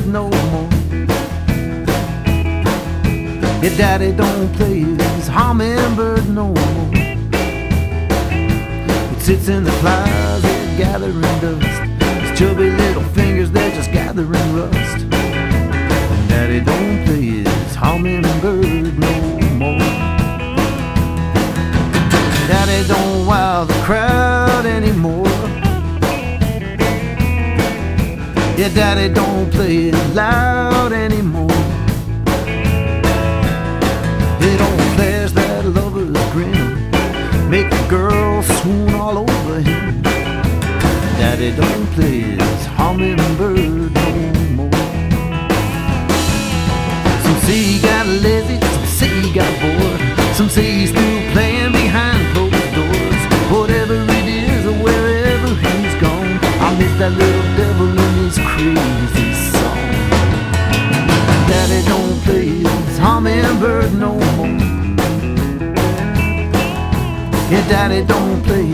hummingbird no more. Your daddy don't play his hummingbird no more. It sits in the closet gathering dust. His chubby little fingers, they're just gathering rust. Yeah, daddy don't play it loud anymore. He don't flash that lover's grin, make the girl swoon all over him. Daddy don't play his hummingbird no more. Yeah, Daddy don't play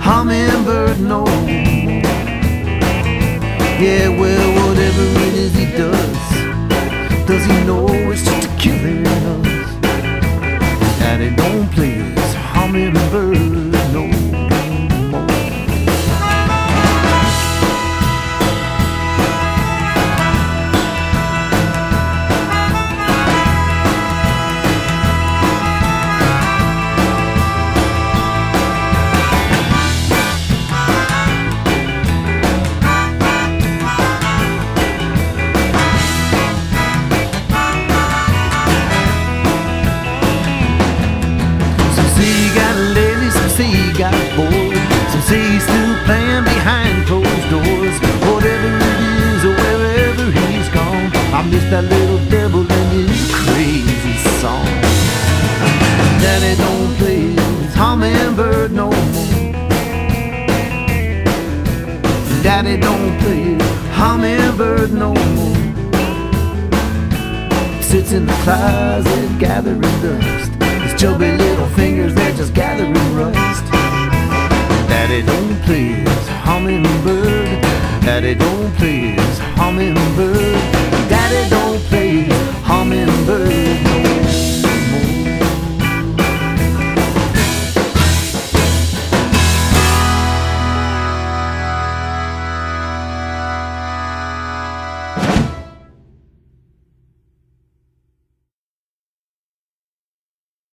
hummingbird no more. Yeah, well, say he's still playing behind closed doors. Whatever it is, or wherever he's gone, I miss that little devil and his crazy song. Daddy don't play his hummingbird no more. Daddy don't play his hummingbird no more. Sits in the closet gathering dust. His chubby little fingers, Daddy don't play his hummingbird. Daddy don't play his hummingbird.